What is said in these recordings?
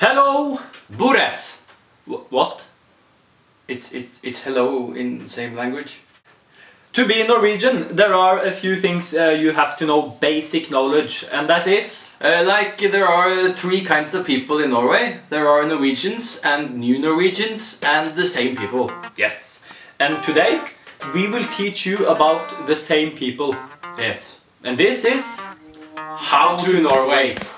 Hello! Bures! What? It's, it's, it's hello in the same language. To be Norwegian, there are a few things uh, you have to know basic knowledge, and that is Uh, like there are three kinds of people in Norway. There are Norwegians and new Norwegians and the same people. yes. And today we will teach you about the same people. Yes. And this is How to Norway. Tatt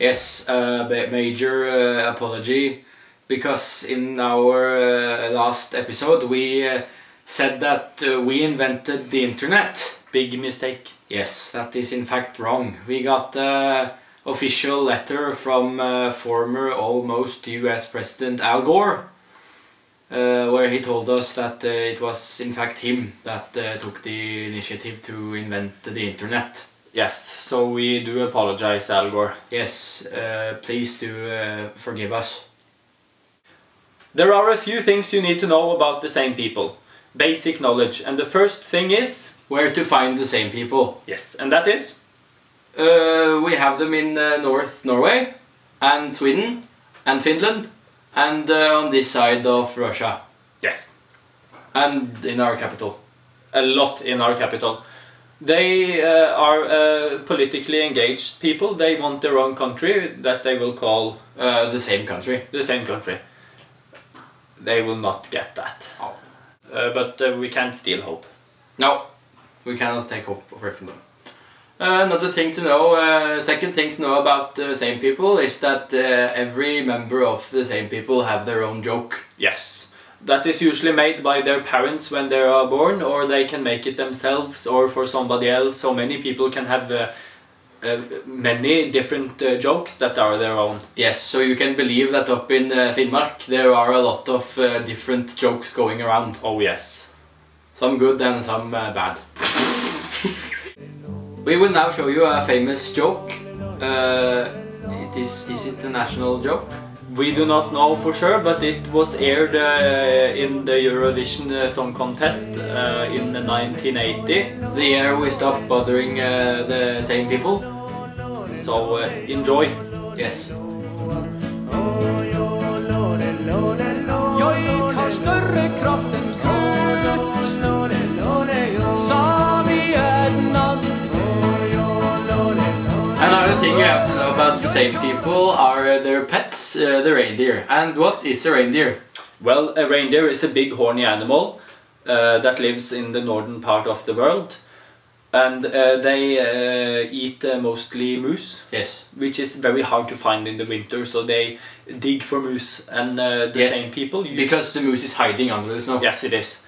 Yes, a uh, major uh, apology because in our uh, last episode we uh, said that uh, we invented the internet. Big mistake. Yes, that is in fact wrong. We got a official letter from uh, former almost US President Al Gore where he told us that it was in fact him that took the initiative to invent the internet. Yes, so we do apologize, Al Gore. Yes, uh, please do uh, forgive us. There are a few things you need to know about the same people. Basic knowledge. And the first thing is... Where to find the same people? Yes, and that is... Uh, we have them in uh, North Norway and Sweden and Finland and uh, on this side of Russia Yes. and in our capital. A lot in our capital. They uh, are uh, politically engaged people. They want their own country that they will call Uh, the same country. the same country. They will not get that. Oh. Uh, but uh, we can't steal hope. No, we cannot take hope away from them. Uh, another thing to know, uh, second thing to know about the same people is that uh, every member of the same people have their own joik. Yes. That is usually made by their parents when they are born, or they can make it themselves, or for somebody else. So many people can have uh, uh, many different uh, joiks that are their own. Yes, so you can believe that up in uh, Finnmark there are a lot of uh, different joiks going around. Oh yes. Some good and some uh, bad. we will now show you a famous joik. Uh, it is, is it the national joik? We do not know for sure, but it was aired uh, in the Eurovision uh, Song Contest uh, in 1980. The year we stopped bothering uh, the same people? So uh, enjoy. Yes. Thing you have to know about the same people are their pets, uh, the reindeer. And what is a reindeer? Well, a reindeer is a big horny animal uh, that lives in the northern part of the world. And uh, they uh, eat uh, mostly moose, Yes. which is very hard to find in the winter. So they dig for moose, and uh, the Yes, same people use. Because the moose is hiding under the snow. yes, it is.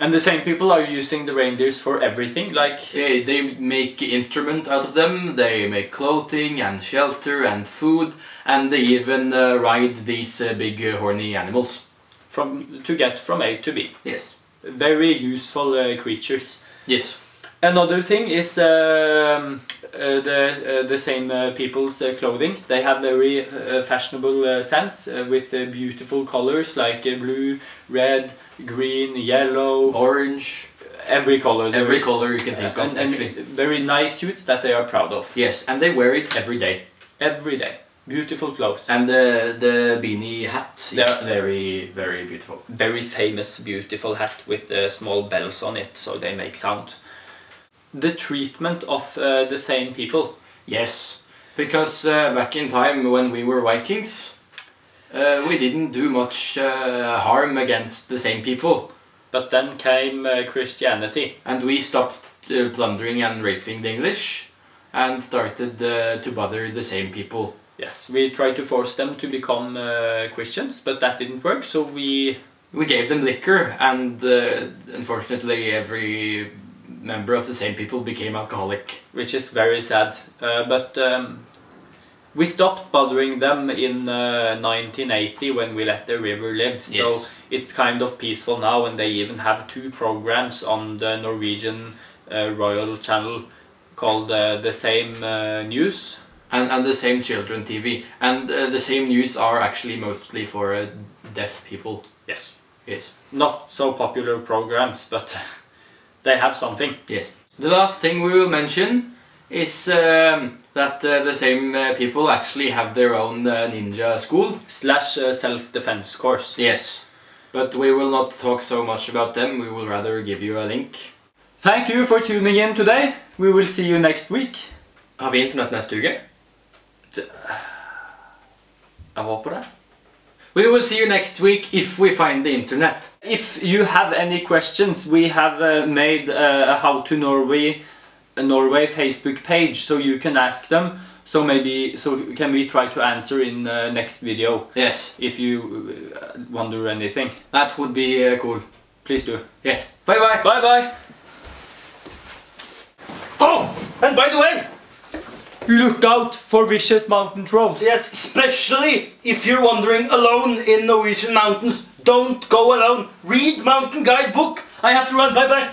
And the same people are using the reindeers for everything, like Eh, They make instrument out of them, they make clothing and shelter and food, and they even uh, ride these uh, big uh, horny animals. from to get from A to B. Yes. Very useful uh, creatures. Yes. Another thing is um, uh, the uh, the same uh, people's uh, clothing. They have very uh, fashionable uh, sense with beautiful colors like blue, red, green, yellow, Orange, every color. every color you can think of and, and very nice suits that they are proud of Yes, and they wear it every day. every day. Beautiful clothes. And the, the beanie hat is very, very beautiful. very famous, beautiful hat with small bells on it, so they make sound. The treatment of uh, the same people. Yes, because uh, back in time when we were Vikings, uh, we didn't do much uh, harm against the same people. But then came uh, Christianity. And we stopped uh, plundering and raping the English and started uh, to bother the same people. Yes, we tried to force them to become uh, Christians, but that didn't work, so we We gave them liquor and uh, unfortunately every member of the same people became alcoholic. which is very sad. Uh, but um, We stopped bothering them in uh, 1980 when we let the river live. So Yes. it's kind of peaceful now, and they even have two programs on the Norwegian uh, Royal Channel called uh, the same uh, news. and, and the same children TV. And uh, the same news are actually mostly for uh, deaf people. Yes. Yes. Not so popular programs, but they have something. Yes. The last thing we will mention is um, that uh, the same uh, people actually have their own uh, ninja school. Slash uh, self-defense course. Yes. But we will not talk so much about them, we will rather give you a link. Thank you for tuning in today. We will see you next week. Har vi internett neste uke? Jeg håper det. We will see you next week if we find the internet. If you have any questions, we have uh, made uh, a How to Norway a Norway Facebook page, so you can ask them. So maybe so can we try to answer in uh, next video Yes, if you uh, wonder anything. that would be uh, cool. Please do. Yes. Bye bye. Bye bye. Oh, and by the way, Look out for vicious mountain trolls. yes, especially if you're wandering alone in Norwegian mountains, don't go alone. Read Mountain Guide book. I have to run. Bye bye.